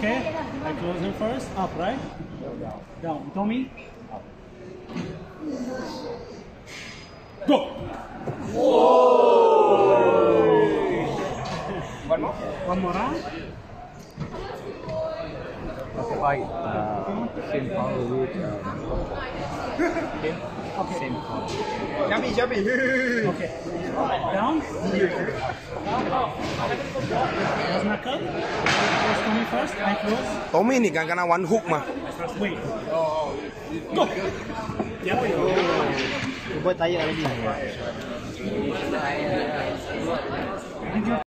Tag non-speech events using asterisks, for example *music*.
Okay, I close him first. Up, right? Down. Told me? Up. Go! One more. One more round. fight uh, same power with um, *laughs* same power. Yummy, yummy. *laughs* Okay. Down. was knuckle. First coming first, I close. Oh, one hook mah. Wait. Go. Oh. Cuba tayar lagi. Thank you.